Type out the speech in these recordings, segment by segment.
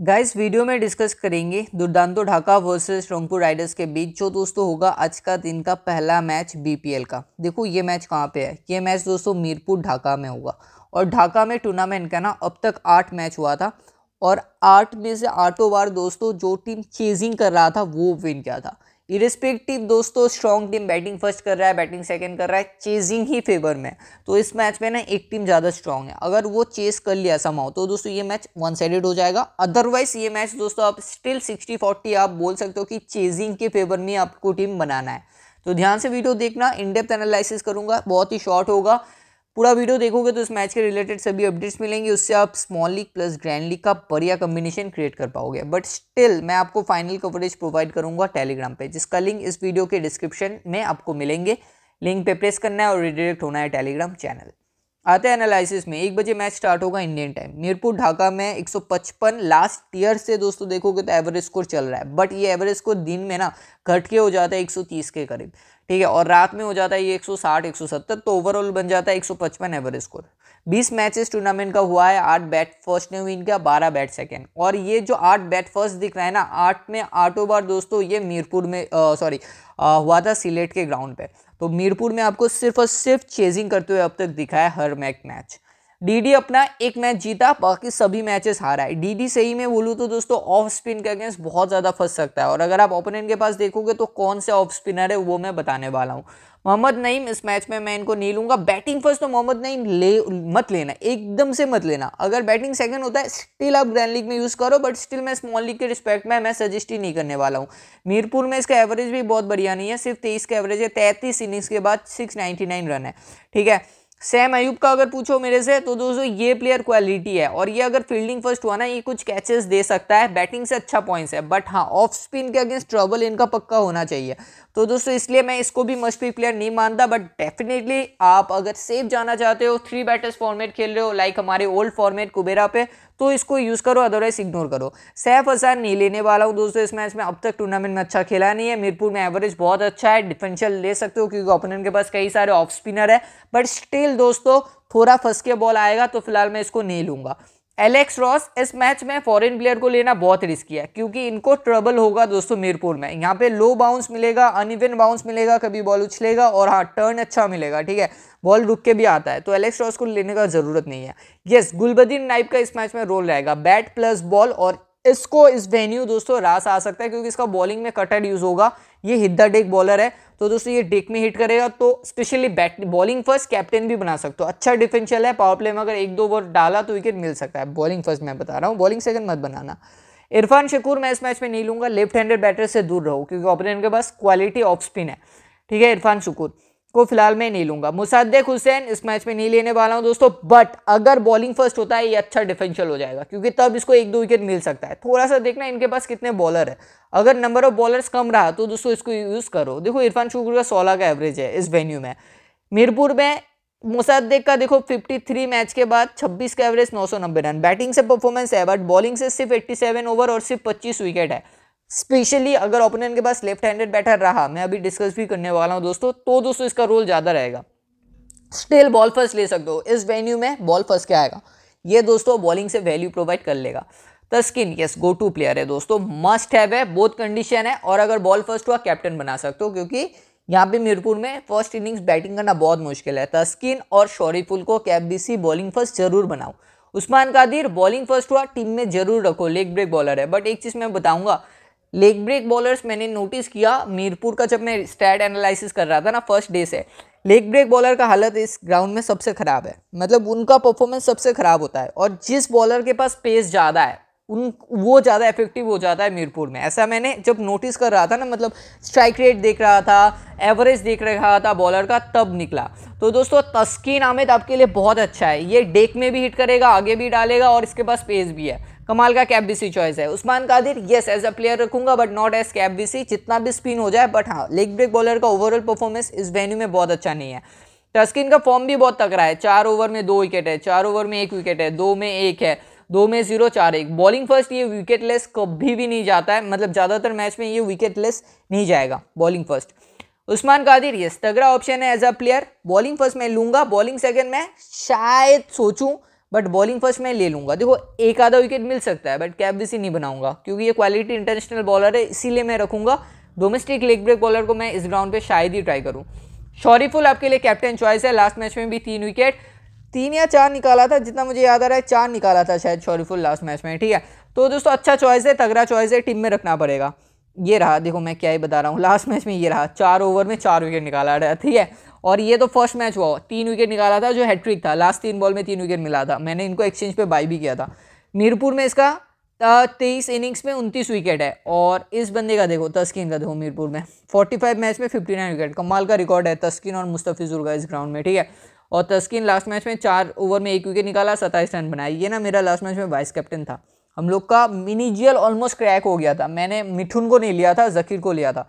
Guys video में discuss करेंगे Durdanto Dhaka versus Rangpur riders के बीच, जो दोस्तों होगा आज का दिन का पहला मैच बीपीएल का। देखो ये मैच कहाँ पे है? ये मैच दोस्तों मीरपुर ढाका में होगा। और ढाका में टूर्नामेंट का ना, अब तक आठ मैच हुआ था। और आठ में से आठों बार दोस्तों जो टीम चेजिंग कर रहा था, वो विन किया था। इरिस्पेक्टिव दोस्तों स्ट्रॉन्ग टीम बैटिंग फ़र्स्ट कर रहा है बैटिंग सेकंड कर रहा है चेजिंग ही फेवर में तो इस मैच में ना एक टीम ज़्यादा स्ट्रॉन्ग है। अगर वो चेस कर लिया समाओ तो दोस्तों ये मैच वन साइडेड हो जाएगा। अदरवाइज़ ये मैच दोस्तों आप स्टिल सिक्सटी फोर्टी आप बोल सकते हो कि चेजिंग के फेवर में आपको टीम बनाना है। तो ध्यान से वीडियो देखना इनडेप्थ एनालिसिस करूँगा, बहुत ही शॉर्ट होगा। पूरा वीडियो देखोगे तो इस मैच के रिलेटेड सभी अपडेट्स मिलेंगे, उससे आप small league plus grand league का बढ़िया कम्बिनेशन क्रिएट कर पाओगे। बट स्टिल मैं आपको फाइनल कवरेज प्रोवाइड करूँगा टेलीग्राम पे, जिसका लिंक इस वीडियो के डिस्क्रिप्शन में आपको मिलेंगे। लिंक पे प्रेस करना है और रिडायरेक्ट होना है टेलीग्राम चैनल आते हैं एनालिसिस में। एक बजे मैच स्टार्ट होगा इंडियन टाइम मीरपुर ढाका में 155 लास्ट ईयर से दोस्तों देखोगे तो एवरेज स्कोर चल रहा है। बट ये एवरेज स्कोर दिन में ना घट के हो जाता है 130 के करीब। ठीक है? और रात में हो जाता है ये 160 170 तो ओवरऑल बन जाता है 155 एवरेज स्कोर 20 मैचेस टूर्नामेंट का हुआ है, आठ बैट फ़र्स्ट ने विन किया, बारह बैट सेकेंड और ये जो आठ बैट फ़र्स्ट दिख रहा है ना, आठ में आठों बार दोस्तों ये मीरपुर में सॉरी हुआ था सिलेट के ग्राउंड पे। तो मीरपुर में आपको सिर्फ़ और सिर्फ़ चेजिंग करते हुए अब तक दिखा है हर मैक मैच डीडी अपना एक मैच जीता, बाकी सभी मैचेस हारा है। डीडी सही में बोलूँ तो दोस्तों ऑफ़ स्पिन के अगेंस्ट बहुत ज़्यादा फंस सकता है। और अगर आप ओपोनेंट के पास देखोगे तो कौन से ऑफ़ स्पिनर है, वो मैं बताने वाला हूँ। मोहम्मद नईम, इस मैच में मैं इनको नहीं लूँगा। बैटिंग फ़र्स्ट तो मोहम्मद नईम ले, मत लेना, एकदम से मत लेना। अगर बैटिंग सेकंड होता है स्टिल आप ग्रैंड लीग में यूज़ करो बट स्टिल मैं स्मॉल लीग के रिस्पेक्ट में, मैं सजेस्ट ही नहीं करने वाला हूँ। मीरपुर में इसका एवरेज भी बहुत बढ़िया नहीं है, सिर्फ़ तेईस का एवरेज है, तैंतीस इनिंग्स के बाद सिक्स रन है। ठीक है? सैम अयूब का अगर पूछो मेरे से तो दोस्तों ये प्लेयर क्वालिटी है और ये अगर फील्डिंग फ़र्स्ट हुआ ना, ये कुछ कैचेस दे सकता है बैटिंग से अच्छा पॉइंट्स है बट हाँ ऑफ़ स्पिन के अगेंस्ट ट्रबल इनका पक्का होना चाहिए। तो दोस्तों इसलिए मैं इसको भी मस्ट पिक प्लेयर नहीं मानता बट डेफिनेटली आप अगर सेफ़ जाना चाहते हो थ्री बैटर्स फॉर्मेट खेल रहे हो लाइक हमारे ओल्ड फॉर्मेट कुबेरा पे तो इसको यूज़ करो अदरवाइज़ इग्नोर करो। सैफ हसन नहीं लेने वाला हूँ दोस्तों इस मैच में। अब तक टूर्नामेंट में अच्छा खेला नहीं है। मीरपुर में एवरेज बहुत अच्छा है। डिफेंशियल ले सकते हो क्योंकि ओपोनेंट के पास कई सारे ऑफ़ स्पिनर है। बट स्टिल दोस्तों, थोड़ा फंस के बॉल आएगा तो फ़िलहाल मैं इसको नहीं लूँगा। एलेक्स रॉस इस मैच में फॉरेन प्लेयर को लेना बहुत रिस्की है, क्योंकि इनको ट्रबल होगा दोस्तों मीरपुर में। यहाँ पे लो बाउंस मिलेगा अनइवन बाउंस मिलेगा, कभी बॉल उछलेगा और हाँ टर्न अच्छा मिलेगा, ठीक है? बॉल रुक के भी आता है तो एलेक्स रॉस को लेने का ज़रूरत नहीं है। यस गुलबदीन नाइब का इस मैच में रोल रहेगा। बैट प्लस बॉल और इसको इस वेन्यू दोस्तों रास आ सकता है, क्योंकि इसका बॉलिंग में कटर यूज़ होगा। ये हिद्दा डेक बॉलर है तो दोस्तों ये डेक में हिट करेगा तो specially bat bowling first captain भी बना सकते हो। अच्छा डिफेंशियल है पावर प्ले में अगर एक दो ओवर डाला तो विकेट मिल सकता है। बॉलिंग फ़र्स्ट मैं बता रहा हूँ बॉलिंग सेकंड मत बनाना। इरफान शकूर मैं इस मैच में नहीं लूँगा लेफ़्ट हैंडेड बैटर से दूर रहो, क्योंकि ओपोनेंट के पास क्वालिटी ऑफ़ स्पिन है। ठीक है, इरफान शकूर। को फ़िलहाल मैं नहीं लूँगा। मुसादेक हुसैन, इस मैच में नहीं लेने वाला हूँ दोस्तों बट अगर बॉलिंग फ़र्स्ट होता है, ये अच्छा डिफेंशियल हो जाएगा, क्योंकि तब इसको एक दो विकेट मिल सकता है। थोड़ा सा देखना इनके पास कितने बॉलर है। अगर नंबर ऑफ़ बॉलर्स कम रहा तो दोस्तों इसको यूज़ करो। देखो, इरफान शुक्र का सोलह का एवरेज है इस वेन्यू में। मीरपुर में मुसादेक का देखो 53 मैच के बाद 26 का एवरेज 990 रन। बैटिंग से परफॉर्मेंस है बट बॉलिंग से सिर्फ़ 87 ओवर और सिर्फ़ 25 विकेट है। स्पेशली अगर ओपोनेंट के पास लेफ़्ट हैंडेड बैटर रहा, मैं अभी डिस्कस भी करने वाला हूँ दोस्तों तो दोस्तों इसका रोल ज़्यादा रहेगा। स्टिल बॉल फ़र्स्ट ले सकते हो। इस वेन्यू में बॉल फ़र्स्ट क्या आएगा? ये दोस्तों बॉलिंग से वैल्यू प्रोवाइड कर लेगा। Taskin yes go to player है दोस्तों। मस्ट हैव है बोथ कंडीशन है, और अगर बॉल फ़र्स्ट हुआ कैप्टन बना सकते हो, क्योंकि यहाँ पे मीरपुर में फ़र्स्ट इनिंग्स बैटिंग करना बहुत मुश्किल है। तस्किन और शौरीफुल को कैप बीसी बॉलिंग फ़र्स्ट ज़रूर बनाओ। उस्मान कादिर बॉलिंग फ़र्स्ट हुआ टीम में ज़रूर रखो। लेग ब्रेक बॉलर है। बट एक चीज़ मैं बताऊँगा लेग ब्रेक बॉलर्स, मैंने नोटिस किया, मीरपुर का जब मैं स्टैट एनालिसिस कर रहा था ना फ़र्स्ट डे से, लेग ब्रेक बॉलर का हालत इस ग्राउंड में सबसे ख़राब है। मतलब उनका परफॉर्मेंस सबसे ख़राब होता है और जिस बॉलर के पास पेस ज़्यादा है, उन, वो ज़्यादा इफ़ेक्टिव हो जाता है मीरपुर में। ऐसा मैंने जब नोटिस कर रहा था ना मतलब स्ट्राइक रेट देख रहा था एवरेज देख रहा था बॉलर का, तब निकला। तो दोस्तों, तस्कीन आमिद आपके लिए बहुत अच्छा है। ये डेक में भी हिट करेगा, आगे भी डालेगा और इसके पास पेस भी है। कमाल का कैप बीसी चॉइस है। Usman Qadir yes as a player रखूँगा but not as cap VC जितना भी स्पिन हो जाए बट हाँ लेग ब्रेक बॉलर का ओवरऑल परफॉर्मेंस इस वेन्यू में बहुत अच्छा नहीं है। टस्किन का फॉर्म भी बहुत तकड़ा है। चार ओवर में दो विकेट है, चार ओवर में एक विकेट है, दो में एक है, दो में ज़ीरो चार एक। बॉलिंग फ़र्स्ट ये विकेटलेस कभी भी नहीं जाता है। मतलब ज़्यादातर मैच में ये विकेटलेस नहीं जाएगा बॉलिंग फ़र्स्ट उस्मान कादिर ये तगड़ा ऑप्शन है as a player bowling first मैं लूँगा बॉलिंग सेकंड में शायद सोचूं बट बॉलिंग फ़र्स्ट मैं ले लूँगा। देखो, एक आधा विकेट मिल सकता है बट कैप भी नहीं बनाऊँगा, क्योंकि ये क्वालिटी इंटरनेशनल बॉलर है, इसीलिए मैं रखूँगा। डोमेस्टिक लेग ब्रेक बॉलर को मैं इस ग्राउंड पे शायद ही ट्राई करूँ। शॉरीफुल आपके लिए कैप्टन चॉइस है लास्ट मैच में भी तीन विकेट तीन या चार निकाला था, जितना मुझे याद आ रहा है, चार निकाला था शायद शॉरीफुल लास्ट मैच में, ठीक है? तो दोस्तों अच्छा चॉइस है, तगड़ा चॉइस है टीम में रखना पड़ेगा। ये रहा, देखो मैं क्या ही बता रहा हूँ लास्ट मैच में ये रहा, चार ओवर में चार विकेट निकाला रहा ठीक है? और ये तो फ़र्स्ट मैच हुआ। तीन विकेट निकाला था, जो हैट्रिक था। लास्ट तीन बॉल में तीन विकेट मिला था। मैंने इनको एक्सचेंज पे बाई भी किया था। मीरपुर में इसका तेईस इनिंग्स में उनतीस विकेट है। और इस बंदे का देखो तस्किन का देखो मीरपुर में। फोर्टी फाइव मैच में फिफ्टी नाइन विकेट कमाल का रिकॉर्ड है तस्किन और मुस्तफिजुर का इस ग्राउंड में, ठीक है? और तस्किन लास्ट मैच में चार ओवर में एक विकेट निकाला, सत्ताईस रन बनाया ये ना मेरा लास्ट मैच में वाइस कैप्टन था। हम लोग का मिनीजियल ऑलमोस्ट क्रैक हो गया था। मैंने मिठुन को नहीं लिया था, जकीर को लिया था,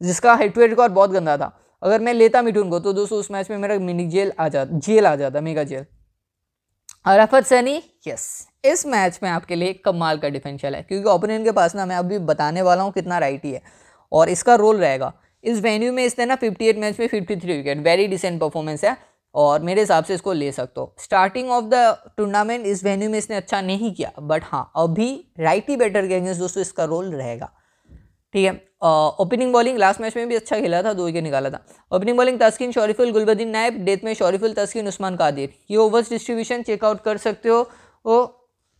जिसका हेड टू रिकॉर्ड बहुत गंदा था। अगर मैं लेता मिठुन को तो दोस्तों, उस मैच में मेरा मिनी जेल आ जाता जेल आ जाता मेगा जेल अराफत सैनी यस इस मैच में आपके लिए कमाल का डिफेंशियल है, क्योंकि ओपोनेंट के पास ना मैं अभी बताने वाला हूँ कितना राइट ही है, और इसका रोल रहेगा. इस वेन्यू में इसने ना 58 मैच में 53 विकेट वेरी डिसेंट परफॉर्मेंस है, और मेरे हिसाब से इसको ले सकते हो. स्टार्टिंग ऑफ़ द टूर्नामेंट इस वेन्यू में इसने अच्छा नहीं किया बट हाँ अभी राइट ही बेटर के अगेंस्ट दोस्तों, इसका रोल रहेगा. ठीक है? ओपनिंग बॉलिंग लास्ट मैच में भी अच्छा खेला था दो विकेट निकाला था। Opening bowling Taskin Shoriful Gulbadin Naib death में शौरीफुल तस्किन उस्मान कादिर। ये ओवर्स डिस्ट्रीब्यूशन चेकआउट कर सकते हो। वो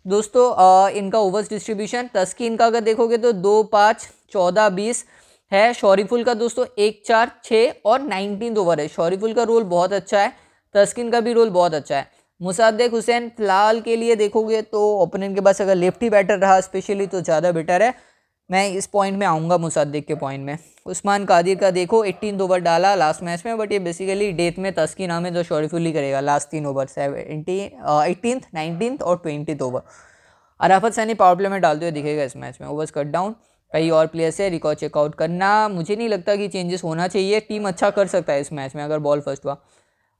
दोस्तों आ, इनका ओवर्स डिस्ट्रीब्यूशन तस्किन का अगर देखोगे तो दो पाँच चौदह बीस है। शौरीफुल का दोस्तों एक चार छः और नाइनटीन ओवर है। शौरीफुल का रोल बहुत अच्छा है। तस्किन का भी रोल बहुत अच्छा है। मुसादेक हुसैन फ़िलहाल के लिए देखोगे तो ओपनिंग के पास अगर लेफ्टी बैटर रहा स्पेशली तो ज़्यादा बेटर है। मैं इस पॉइंट में आऊँगा मुसद्दिक के पॉइंट में। उस्मान कादिर का देखो एट्टीन ओवर डाला लास्ट मैच में बट ये बेसिकली डेथ में तस्की नाम है जो शॉरीफुली करेगा लास्ट तीन ओवर सेवेंटी एटीन नाइनटीन और twenty over Arafat Sunny power play में डालते हुए दिखेगा इस मैच में। ओवर्स कट डाउन कई और प्लेयर्स है रिकॉर्ड चेकआउट करना, मुझे नहीं लगता कि चेंजेस होना चाहिए। टीम अच्छा कर सकता है इस मैच में, अगर बॉल फ़र्स्ट हुआ।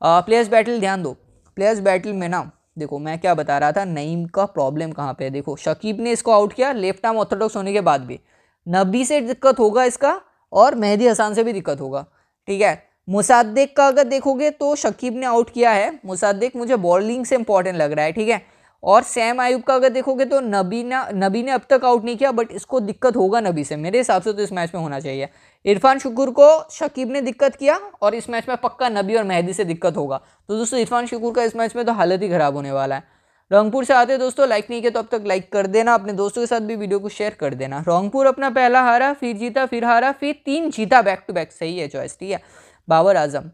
प्लेयर्स बैटल ध्यान दो। प्लेयर्स बैटल में ना देखो, मैं क्या बता रहा था, नईम का प्रॉब्लम कहाँ पे है? देखो, शकीब ने इसको आउट किया लेफ़्ट आर्म ऑर्थोडॉक्स होने के बाद भी। नबी से दिक्कत होगा इसका और मेहदी हसान से भी दिक्कत होगा, ठीक है? मुसादिक का अगर देखोगे तो शकीब ने आउट किया है। मुसादिक मुझे बॉलिंग से इंपॉर्टेंट लग रहा है, ठीक है? और सैम आयुब का अगर देखोगे तो नबी ना नबी ने अब तक आउट नहीं किया बट इसको दिक्कत होगा नबी से। मेरे हिसाब से तो इस मैच में होना चाहिए। इरफान शकूर को शकीब ने दिक्कत किया और इस मैच में पक्का नबी और मेहदी से दिक्कत होगा। तो दोस्तों, इरफान शकूर का इस मैच में तो हालत ही ख़राब होने वाला है। रंगपुर से आते दोस्तों लाइक नहीं किया तो अब तक लाइक कर देना, अपने दोस्तों के साथ भी वीडियो को शेयर कर देना। रंगपुर अपना पहला हारा, फिर जीता, फिर हारा, फिर तीन जीता बैक टू बैक सही है चॉइस ठीक है। Babar Azam.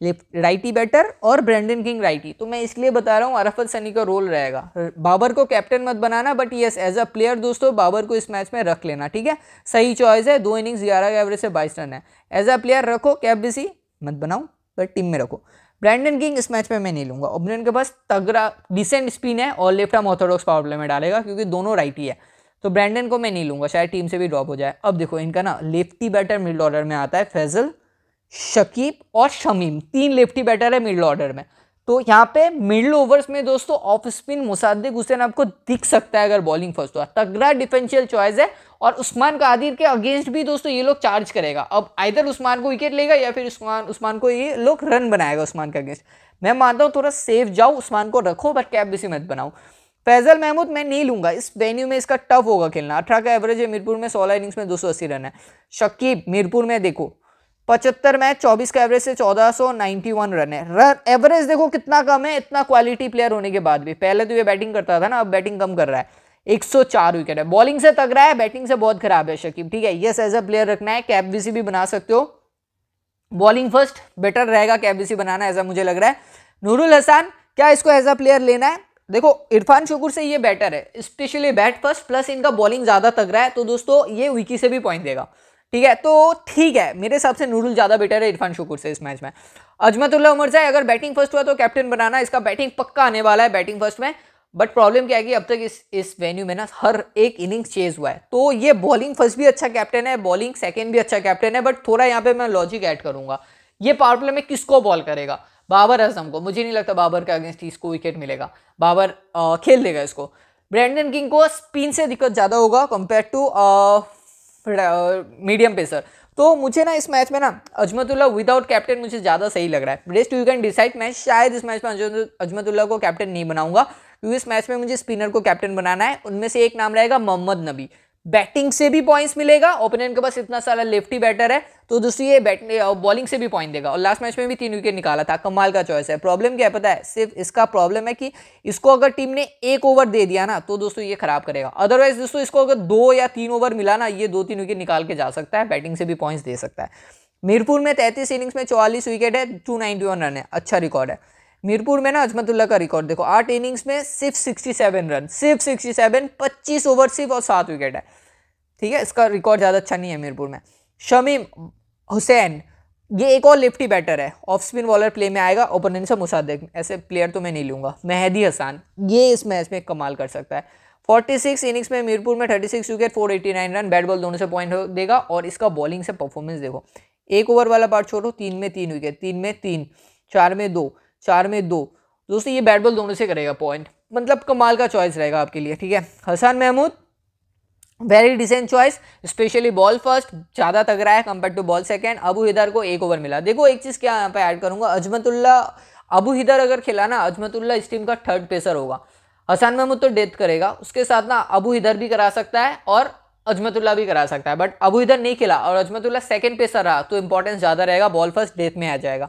Left righty batter और ब्रेंडन किंग राइटी तो मैं इसलिए बता रहा हूँ अरफत सनी का रोल रहेगा। बाबर को कैप्टन मत बनाना but yes as a player दोस्तों बाबर को इस मैच में रख लेना, ठीक है? सही चॉइस है, दो इनिंग्स ग्यारह का एवरेज से बाईस रन है। एज अ प्लेयर रखो कैप बीसी मत बनाओ बट टीम में रखो। ब्रैंडन किंग इस मैच में मैं नहीं लूँगा। ओपनियन के पास तगड़ा डिसेंट स्पिन है और left arm orthodox power play में डालेगा, क्योंकि दोनों राइटी है। तो ब्रैंडन को मैं नहीं लूँगा, शायद टीम से भी ड्रॉप हो जाए। अब देखो, इनका ना लेफ्टी बैटर मिड ऑर्डर में आता है फैजल शकीब और शमीम, तीन लेफ्टी बैटर है मिडल ऑर्डर में। तो यहाँ पे मिडल ओवर्स में दोस्तों ऑफ़ स्पिन मुसादिक हुसैन आपको दिख सकता है अगर बॉलिंग फ़र्स्ट हुआ तगड़ा डिफेंशियल चॉइस है और उस्मान कादिर के अगेंस्ट भी दोस्तों ये लोग चार्ज करेगा। अब आइधर उस्मान को विकेट लेगा या फिर उस्मान उस्मान को ये लोग रन बनाएगा उस्मान के अगेंस्ट मैं मानता हूँ थोड़ा सेफ़ जाओ, उस्मान को रखो बट कैप भी मत बनाओ। फैजल महमूद, मैं नहीं लूँगा। इस वेन्यू में इसका टफ होगा खेलना। अठारह का एवरेज है, मीरपुर में सोलह इनिंग्स में दो सौ अस्सी रन है। शकीब, मीरपुर में देखो। पचहत्तर मैच, चौबीस का एवरेज से चौदह सौ नाइन्टी वन रन है। रन एवरेज देखो कितना कम है, इतना क्वालिटी प्लेयर होने के बाद भी। पहले तो ये बैटिंग करता था ना, अब बैटिंग कम कर रहा है। 104 विकेट है। बॉलिंग से तग रहा है बैटिंग से बहुत खराब है शकीब, ठीक है? यस एज अ प्लेयर रखना है कैप बीसी भी बना सकते हो। बॉलिंग फ़र्स्ट बेटर रहेगा कैप बीसी बनाना, ऐसा मुझे लग रहा है। नूरुल हसान क्या इसको एज अ प्लेयर लेना है? देखो, इरफान शुकुर से ये बेटर है। स्पेशली बैट फ़र्स्ट प्लस इनका बॉलिंग ज़्यादा तग रहा है तो दोस्तों, ये विकी से भी पॉइंट देगा। ठीक है? तो ठीक है मेरे हिसाब से नूरुल ज़्यादा बेटर है इरफान शुकुर से इस मैच में। अजमतुल्ला उमर जाए अगर बैटिंग फ़र्स्ट हुआ तो कैप्टन बनाना इसका बैटिंग पक्का आने वाला है बैटिंग फ़र्स्ट में। बट प्रॉब्लम क्या है कि अब तक इस इस वेन्यू में ना हर एक इनिंग्स चेज हुआ है। तो ये बॉलिंग फ़र्स्ट भी अच्छा कैप्टन है बॉलिंग सेकेंड भी अच्छा कैप्टन है बट थोड़ा यहाँ पे मैं लॉजिक ऐड करूँगा। ये पावर प्ले में किसको बॉल करेगा? बाबर आज़म को। मुझे नहीं लगता बाबर के अगेंस्ट इसको विकेट मिलेगा। बाबर आ, खेल देगा इसको। ब्रैंडन किंग को स्पिन से दिक्कत ज़्यादा होगा कंपेयर टू मीडियम पेसर तो मुझे ना इस मैच में ना अजमतुल्ला विदाउट कैप्टन मुझे ज़्यादा सही लग रहा है। रेस्ट यू कैन डिसाइड मैं शायद इस मैच में अजमतुल्ला को कैप्टन नहीं बनाऊँगा। क्योंकि इस मैच में मुझे स्पिनर को कैप्टन बनाना है। उनमें से एक नाम रहेगा मोहम्मद नबी। बैटिंग से भी पॉइंट्स मिलेगा। ओपोनेंट के पास इतना सारा लेफ्टी बैटर है तो दूसरी ये बैट बॉलिंग से भी पॉइंट देगा। और लास्ट मैच में भी तीन विकेट निकाला था, कमाल का चॉइस है। प्रॉब्लम क्या पता है? सिर्फ़ इसका प्रॉब्लम है कि इसको अगर टीम ने एक ओवर दे दिया ना तो दोस्तों ये खराब करेगा। अदरवाइज़ दोस्तों इसको अगर दो या तीन ओवर मिला ना, ये दो तीन विकेट निकाल के जा सकता है बैटिंग से भी पॉइंट्स दे सकता है। मीरपुर में तैंतीस इनिंग्स में चौवालीस विकेट है टू रन है। अच्छा रिकॉर्ड है। मीरपुर में ना अजमतुल्ला का रिकॉर्ड देखो, आठ इनिंग्स में सिर्फ़ 67 रन सिर्फ़ 67 25 ओवर सिर्फ़ और सात विकेट है। ठीक है, इसका रिकॉर्ड ज़्यादा अच्छा नहीं है मीरपुर में। शमीम हुसैन, ये एक और लिफ्टी बैटर है ऑफ़ स्पिन बॉलर प्ले में आएगा ओपोनेंट से मुसादिक ऐसे प्लेयर तो मैं नहीं लूँगा, मेहदी हसान, ये इस मैच में कमाल कर सकता है। 46 इनिंग्स में मीरपुर में 36 विकेट 489 रन बैट बॉल दोनों से पॉइंट देगा और इसका बॉलिंग से परफॉर्मेंस देखो। एक ओवर वाला पार्ट छोड़ो, तीन में तीन विकेट तीन में तीन, चार में दो। चार में दो। दोस्तों, ये बैट बॉल दोनों से करेगा पॉइंट मतलब कमाल का चॉइस रहेगा आपके लिए, ठीक है? Hasan Mahmud very decent choice specially ball first ज़्यादा तगड़ा है compare to ball second Abu Hider को एक ओवर मिला। देखो, एक चीज़ क्या यहाँ पे ऐड करूँगा, अजमतुल्ला, अबू हिदर अगर खेला ना, अजमतुल्ला इस टीम का थर्ड पेसर होगा। हसन महमूद तो डेथ करेगा। उसके साथ ना अबू हिदर भी करा सकता है और अजमतुल्ला भी करा सकता है। बट अबू हिदर नहीं खेला और अजमतुल्ला सेकेंड पेसर रहा तो इंपॉर्टेंस ज़्यादा रहेगा बॉल फ़र्स्ट डेथ में आ जाएगा।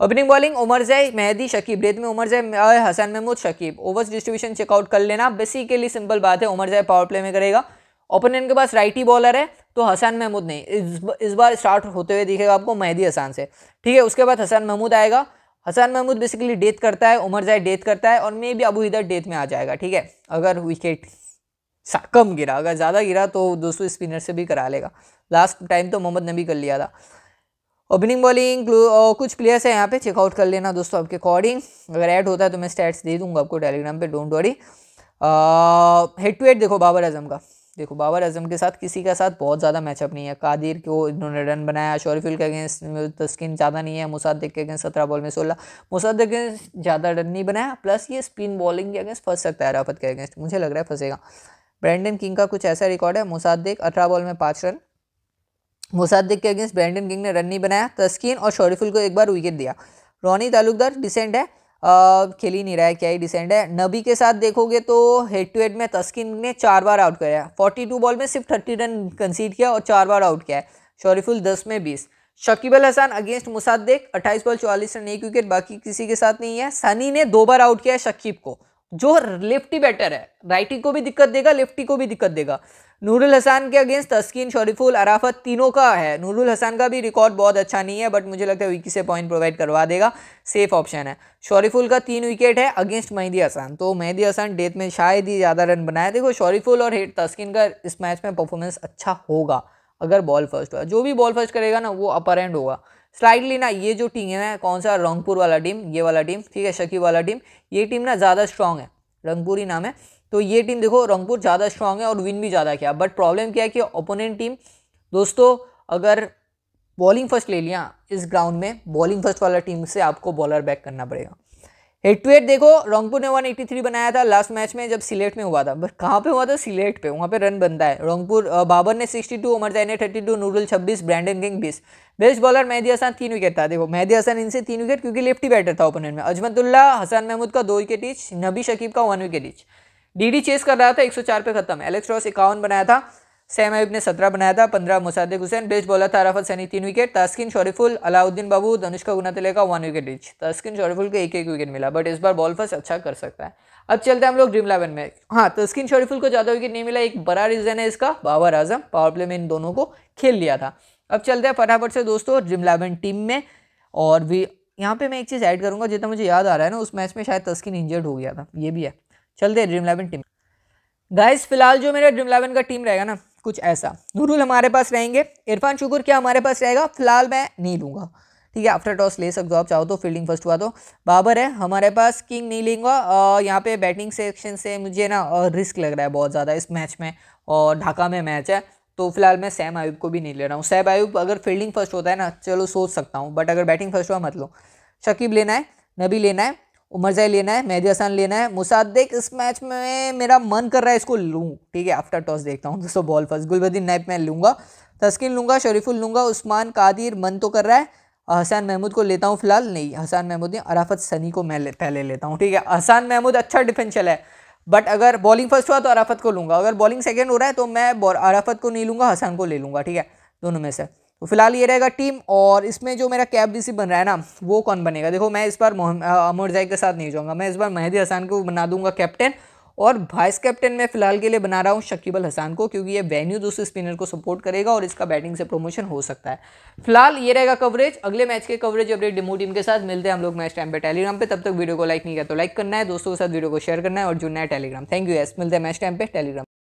ओपनिंग बॉलिंग उमर जय मेहदी शकीब डेथ में Omarzai Hasan Mahmud Shakib overs distribution check out कर लेना बेसिकली सिंपल बात है उमर जय पावर प्ले में करेगा ओपोनेंट के पास राइट ही बॉलर है तो हसन महमूद नहीं इस, बार स्टार्ट होते हुए दिखेगा आपको मेहदी हसान से ठीक है उसके बाद हसन महमूद आएगा हसन महमूद बेसिकली डेथ करता है उमर जाए डेथ करता है और मे भी अबू इधर डेथ में आ जाएगा ठीक है अगर विकेट कम गिरा अगर ज़्यादा गिरा तो दोस्तों स्पिनर से भी करा लेगा लास्ट टाइम तो मोहम्मद नबी कर लिया था ओपनिंग बॉलिंग कुछ प्लेयर्स है यहाँ पे चेकआउट कर लेना दोस्तों आपके अकॉर्डिंग अगर ऐड होता है तो मैं स्टैट्स दे दूँगा आपको टेलीग्राम पे don't worry head to head देखो बाबर आज़म का। देखो बाबर आज़म के साथ किसी का साथ बहुत ज़्यादा मैचअप नहीं है। कादिर को इन्होंने रन बनाया, शोरफिल के अगेंस्ट तस्किन ज़्यादा नहीं है। मुसादिक के अगेंस्ट सत्रह बॉल में सोलह। मुसादिक के अगेंस्ट ज़्यादा रन नहीं बनाया। प्लस ये स्पिन बॉलिंग के अगेंस्ट फंस सकता है राफत के अगेंस्ट मुझे लग रहा है फंसेगा। ब्रैंडन किंग का कुछ ऐसा रिकॉर्ड है। मुसादिक अठारह बॉल में पाँच रन मुसादिक के अगेंस्ट ब्रैंडन किंग ने रन नहीं बनाया तस्किन और शोरफुल को एक बार विकेट दिया। रोनी तालुकदार डिसेंट है। खेल ही नहीं रहा है, क्या ही डिसेंट है। नबी के साथ देखोगे तो हेड टू हेड में तस्किन ने चार बार आउट कराया फोर्टी टू बॉल में सिर्फ़ थर्टी रन कंसीड किया और चार बार आउट किया है। शरीफुल दस में बीस। शकीब अल हसान अगेंस्ट मुसादिक अट्ठाईस बॉल चौवालीस रन एक विकेट बाकी किसी के साथ नहीं है। सनी ने दो बार आउट किया है शकीब को। जो लेफ्टी बैटर है राइटी को भी दिक्कत देगा लेफ्टी को भी दिक्कत देगा। नूरुल हसन के अगेंस्ट तस्किन शरीफुल अराफत तीनों का है। नूरुल हसन का भी रिकॉर्ड बहुत अच्छा नहीं है बट मुझे लगता है विकी से पॉइंट प्रोवाइड करवा देगा। सेफ़ ऑप्शन है। शरीफुल का तीन विकेट है अगेंस्ट मेहदी हसन। तो मेहदी हसन डेथ में शायद ही ज़्यादा रन बनाए। देखो शरीफुल और हेट तस्किन का इस मैच में परफॉर्मेंस अच्छा होगा, अगर बॉल फ़र्स्ट हुआ। जो भी बॉल फ़र्स्ट करेगा ना, वो अपर एंड होगा। स्लाइडली ना, ये जो टीम है, कौन सा? रंगपुर वाला टीम ये वाला टीम ठीक है, शकीब वाला टीम ये टीम ना ज़्यादा स्ट्रॉन्ग है। रंगपुर ही नाम है। तो ये टीम देखो, रंगपुर ज़्यादा स्ट्रांग है और विन भी ज़्यादा किया। बट प्रॉब्लम क्या है कि ओपोनेंट टीम दोस्तों, अगर बॉलिंग फ़र्स्ट ले लिया इस ग्राउंड में बॉलिंग फ़र्स्ट वाला टीम से आपको बॉलर बैक करना पड़ेगा। हेड टू हेड देखो, रंगपुर ने 183 बनाया था लास्ट मैच में जब सिलेट में हुआ था। बट कहाँ पे हुआ था? सिलेट पे। वहाँ पे रन बनता है। रंगपुर बाबर ने 62 उमर जैन ने 32 Nurul 26 Brandon King 20 best bowler Mehidy Hasan, तीन विकेट था। देखो, मेहदी हसन इनसे तीन विकेट क्योंकि लेफ्टी बैटर था ओपोनेंट में। अजमतुल्ला हसन महमूद का दो विकेट ईच नबी शकीब का one wicket each DD chase कर रहा था 104 पे खत्म। एलेक्स रॉस इक्यावन बनाया था सैम अयूब ने सत्रह बनाया था, पंद्रह मुसादिक हुसैन, बेस्ट बॉलर था अराफत सैनी, तीन विकेट तस्किन शरीफुल, अलाउद्दीन बाबू धनुष्का गुनातले का one wicket each Taskin Shoriful को एक एक विकेट मिला बट इस बार बॉल फ़र्स्ट अच्छा कर सकता है। अब चलते हैं हम लोग ड्रीम इलेवन में। हाँ तस्किन शरीफुल को ज़्यादा विकेट नहीं मिला, एक बड़ा रीज़न है इसका, बाबर आज़म पावर प्ले में इन दोनों को खेल लिया था। अब चलते हैं फटाफट से दोस्तों ड्रीम इलेवन टीम में, और भी, यहाँ पे मैं एक चीज़ ऐड करूँगा, जितना मुझे याद आ रहा है ना, उस मैच में शायद तस्किन इंजर्ड हो गया था, ये भी है। चलते हैं ड्रीम इलेवन टीम गाइस फ़िलहाल जो मेरा ड्रीम इलेवन का टीम रहेगा ना, कुछ ऐसा। नूरुल हमारे पास रहेंगे, इरफान शुक्र क्या हमारे पास रहेगा? फ़िलहाल मैं नहीं लूँगा। ठीक है आफ्टर टॉस ले सकते हो आप, चाहो तो फील्डिंग फ़र्स्ट हुआ तो। बाबर है, हमारे पास किंग नहीं लेंगे। यहाँ पे बैटिंग सेक्शन से मुझे ना रिस्क लग रहा है बहुत ज़्यादा इस मैच में, और ढाका में मैच है। तो फ़िलहाल मैं सैम आयुब को भी नहीं ले रहा हूँ। सैम आयुब अगर फील्डिंग फ़र्स्ट होता है ना, चलो सोच सकता हूँ बट अगर बैटिंग फ़र्स्ट हुआ मत लो। शकीब लेना है, नबी लेना है उमर जय लेना है मेहदी हसन लेना है। मुसादिक इस मैच में मेरा मन कर रहा है इसको लूँ। ठीक है आफ्टर टॉस देखता हूँ दोस्तों बॉल फ़र्स्ट गुलबद्दीन नाइप मैं लूँगा तस्किन लूँगा शरीफुल लूँगा उस्मान कादिर मन तो कर रहा है। हसान महमूद को लेता हूँ फ़िलहाल नहीं हसान महमूद नहीं अराफत सनी को मैं ले, पहले लेता हूँ ठीक है। हसान महमूद अच्छा डिफेंशियल है बट अगर बॉलिंग फ़र्स्ट हुआ तो अराफत को लूँगा। अगर बॉलिंग सेकेंड हो रहा है तो मैं अराफत को नहीं लूँगा हसान को ले लूँगा ठीक है दोनों में से। तो फ़िलहाल ये रहेगा टीम और इसमें जो मेरा कैप डीसी बन रहा है ना, वो कौन बनेगा? देखो, मैं इस बार अमर जाई के साथ नहीं जाऊँगा। मैं इस बार मेहदी हसान को बना दूँगा कैप्टन और वाइस कैप्टन मैं फ़िलहाल के लिए बना रहा हूँ शकीबल हसान को, क्योंकि ये वेन्यू दूसरे स्पिनर को सपोर्ट करेगा और इसका बैटिंग से प्रमोशन हो सकता है। फ़िलहाल ये रहेगा कवरेज। अगले मैच के कवरेज अपडेट डिमो टीम के साथ। मिलते हैं हम लोग मैच टाइम पे टेलीग्राम पे। तब तक वीडियो को लाइक नहीं किया तो लाइक करना है, दोस्तों के साथ वीडियो को शेयर करना है और जुड़ना है टेलीग्राम। थैंक यू एस मिलते हैं मैच टाइम पे टेलीग्राम।